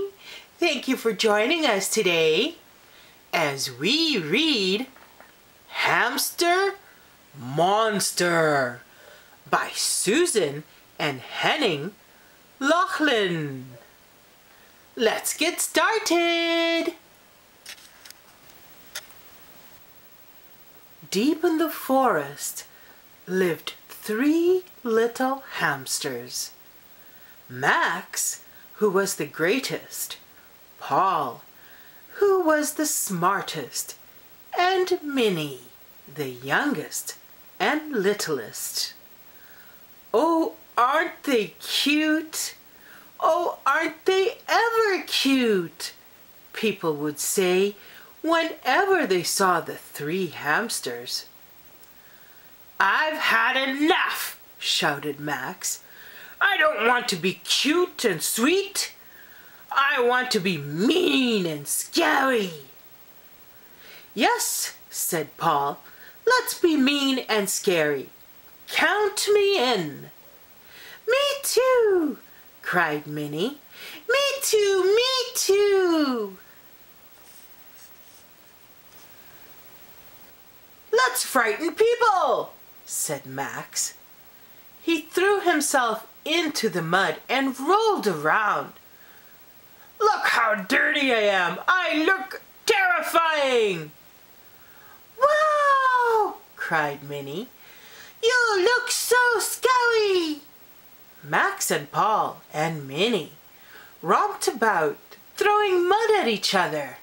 evening. Thank you for joining us today as we read Hamster Monster by Susan and Henning Lohlein. Let's get started. Deep in the forest lived three little hamsters. Max, who was the greatest, Paul, who was the smartest, and Minnie, the youngest and littlest. Oh, aren't they cute? Oh, aren't they ever cute? People would say whenever they saw the three hamsters. I've had enough, shouted Max. I don't want to be cute and sweet. I want to be mean and scary. Yes, said Paul, let's be mean and scary. Count me in. Me too, cried Minnie. Me too, me too. Let's frighten people, said Max. He threw himself into the mud and rolled around. Look how dirty I am! I look terrifying! Wow! cried Minnie. You look so scary! Max and Paul and Minnie romped about, throwing mud at each other.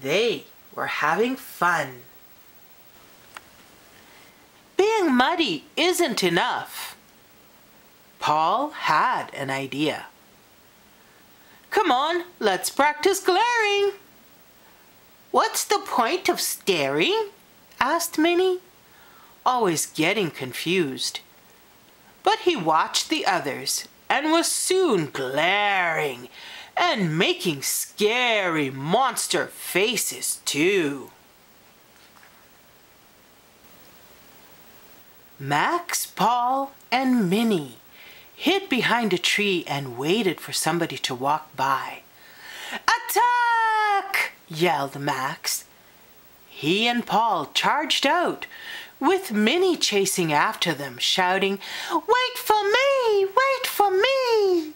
They were having fun. Being muddy isn't enough. Paul had an idea. Come on, let's practice glaring. What's the point of staring? asked Minnie, always getting confused. But he watched the others and was soon glaring and making scary monster faces too. Max, Paul, and Minnie hid behind a tree and waited for somebody to walk by. Attack! yelled Max. He and Paul charged out, with Minnie chasing after them, shouting, Wait for me! Wait for me!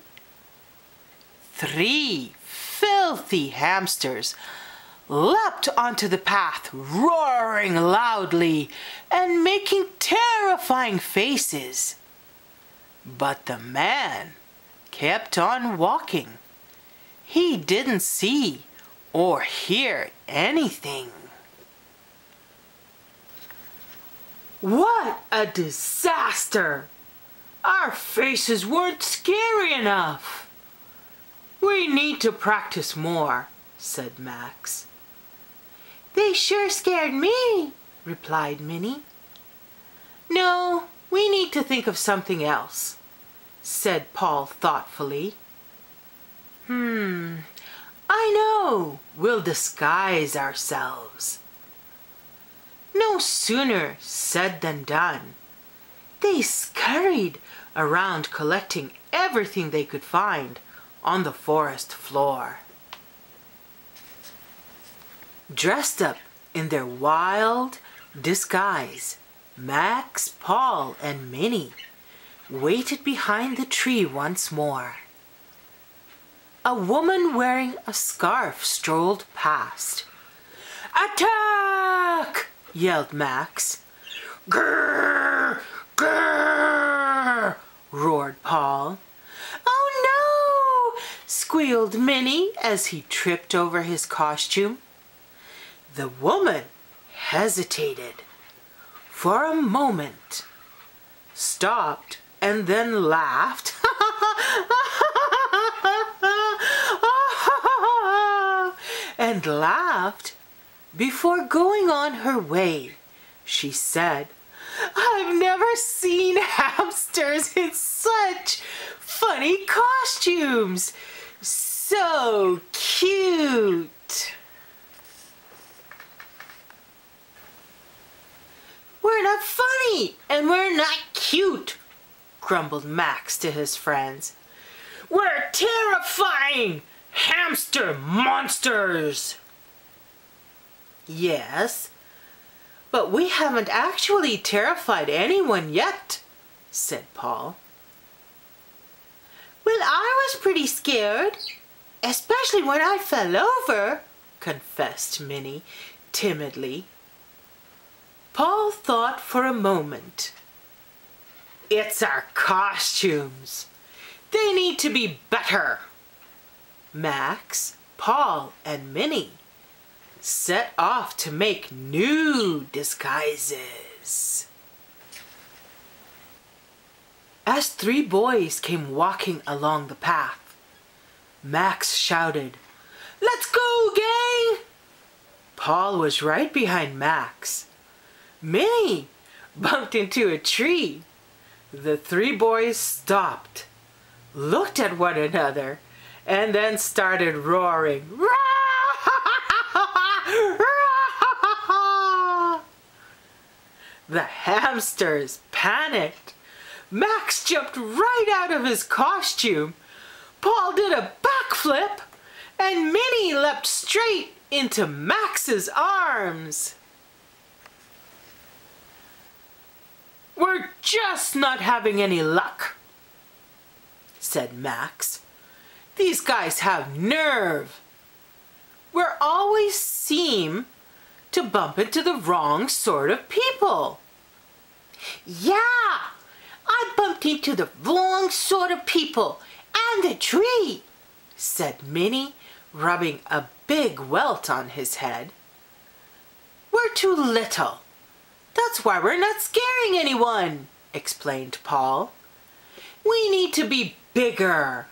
Three filthy hamsters leapt onto the path, roaring loudly and making terrifying faces. But the man kept on walking. He didn't see or hear anything. What a disaster! Our faces weren't scary enough. We need to practice more, said Max. They sure scared me, replied Minnie. No, we need to think of something else, said Paul thoughtfully. Hmm, I know, we'll disguise ourselves. No sooner said than done. They scurried around collecting everything they could find on the forest floor. Dressed up in their wild disguise, Max, Paul, and Minnie waited behind the tree once more. A woman wearing a scarf strolled past. Attack! yelled Max. Grrr! Grrr! roared Paul. Oh no! squealed Minnie as he tripped over his costume. The woman hesitated for a moment, stopped, and then laughed. and laughed before going on her way, she said, I've never seen hamsters in such funny costumes. So cute. We're not funny and we're not cute, grumbled Max to his friends. We're terrifying hamster monsters! Yes, but we haven't actually terrified anyone yet, said Paul. Well, I was pretty scared, especially when I fell over, confessed Minnie timidly. Paul thought for a moment. It's our costumes. They need to be better. Max, Paul, and Minnie set off to make new disguises. As three boys came walking along the path, Max shouted, Let's go, gang! Paul was right behind Max. Minnie bumped into a tree. The three boys stopped, looked at one another, and then started roaring. The hamsters panicked. Max jumped right out of his costume. Paul did a backflip, and Minnie leapt straight into Max's arms. We're just not having any luck, said Max. These guys have nerve. We're always seem to bump into the wrong sort of people. Yeah, I bumped into the wrong sort of people and the tree, said Minnie, rubbing a big welt on his head. We're too little. That's why we're not scaring anyone, explained Paul. We need to be bigger.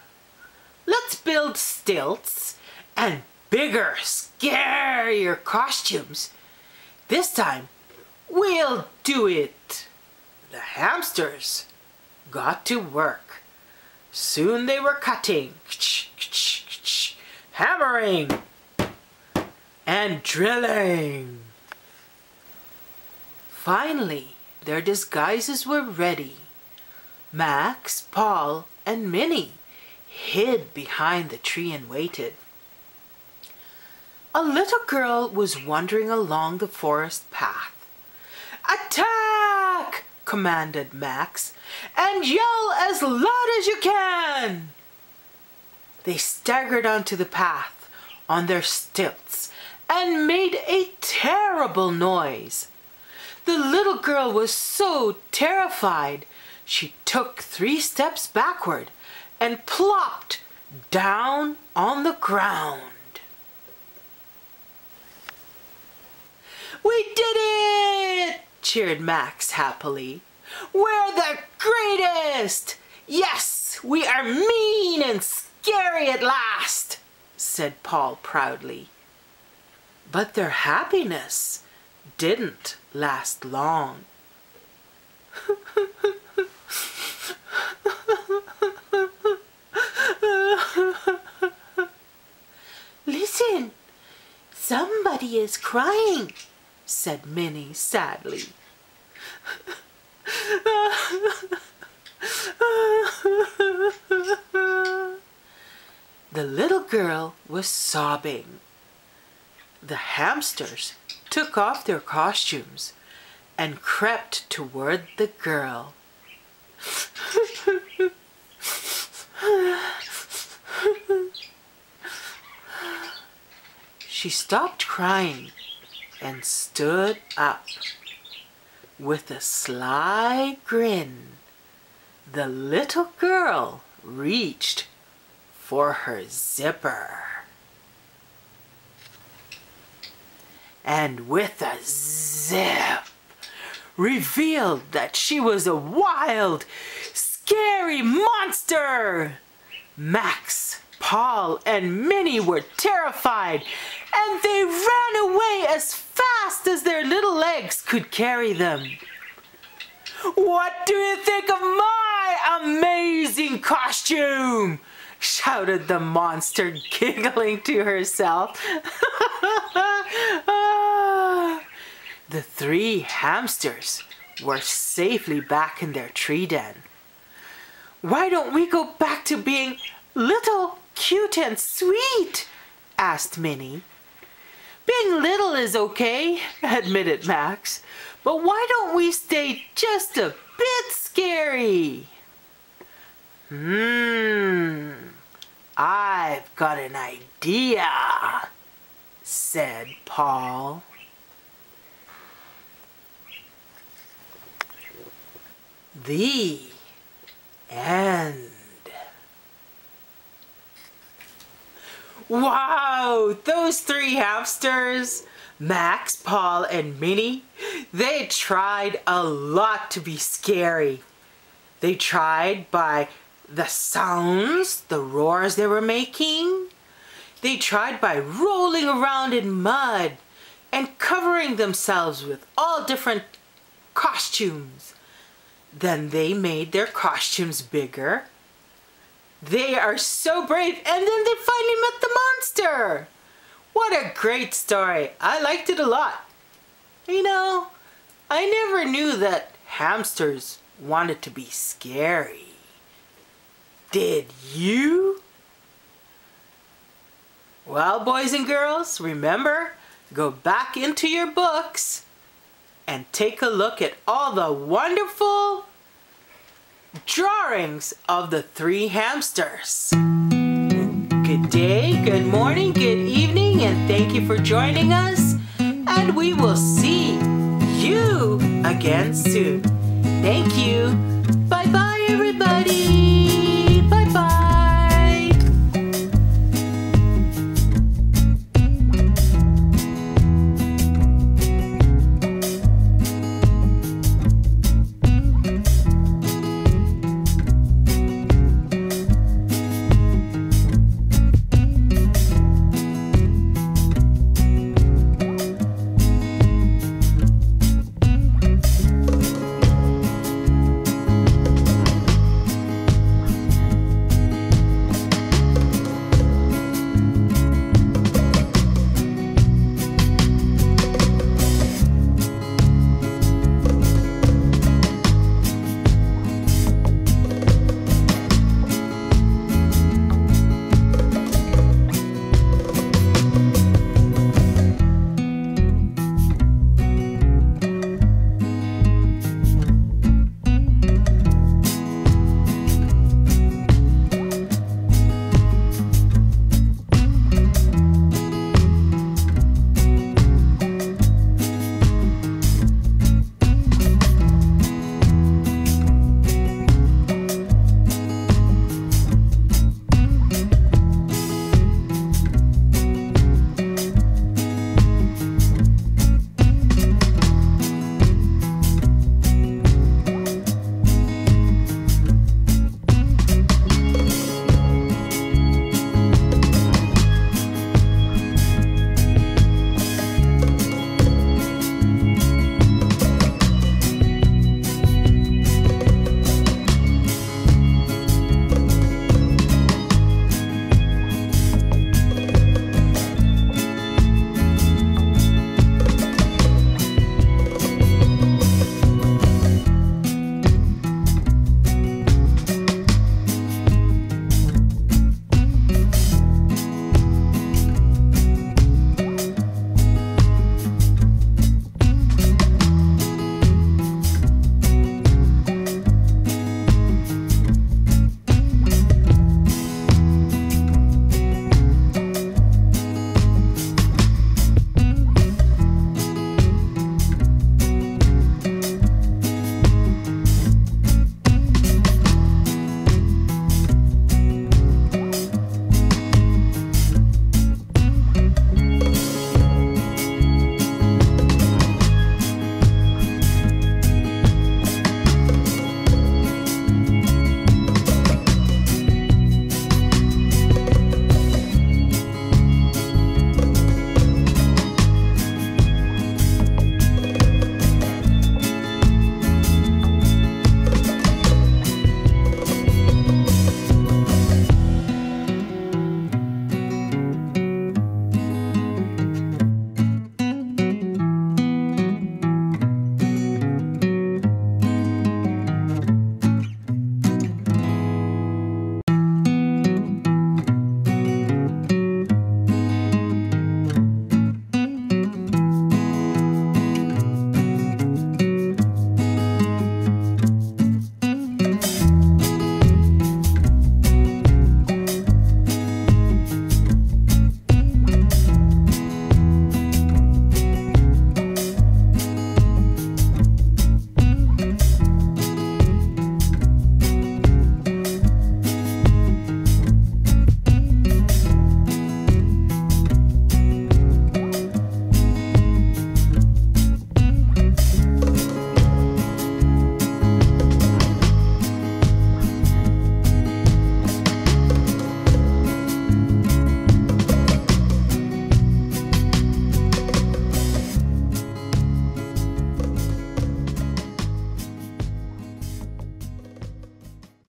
Let's build stilts and bigger, scarier costumes. This time, we'll do it. The hamsters got to work. Soon they were cutting, hammering, and drilling. Finally, their disguises were ready. Max, Paul, and Minnie hid behind the tree and waited. A little girl was wandering along the forest path. Attack! commanded Max, and yell as loud as you can! They staggered onto the path on their stilts and made a terrible noise. The little girl was so terrified she took three steps backward and plopped down on the ground. We did it! cheered Max happily. We're the greatest! Yes, we are mean and scary at last, said Paul proudly. But their happiness didn't last long. Listen, somebody is crying, said Minnie sadly. the little girl was sobbing. The hamsters took off their costumes and crept toward the girl. she stopped crying and stood up. With a sly grin, the little girl reached for her zipper. And with a zip, revealed that she was a wild, scary monster. Max Paul and Minnie were terrified, and they ran away as fast as their little legs could carry them. What do you think of my amazing costume? shouted the monster, giggling to herself. the three hamsters were safely back in their tree den. Why don't we go back to being little, cute, and sweet? asked Minnie. Being little is okay, admitted Max, but why don't we stay just a bit scary? Hmm, I've got an idea, said Paul. The end. Wow, those three hamsters, Max, Paul, and Minnie, they tried a lot to be scary. They tried by the sounds, the roars they were making. They tried by rolling around in mud and covering themselves with all different costumes. Then they made their costumes bigger they are so brave, and then they finally met the monster. What a great story. I liked it a lot. You know, I never knew that hamsters wanted to be scary. Did you? Well, boys and girls, remember, go back into your books and take a look at all the wonderful drawings of the three hamsters. Good day, good morning, good evening, and thank you for joining us. And we will see you again soon. Thank you.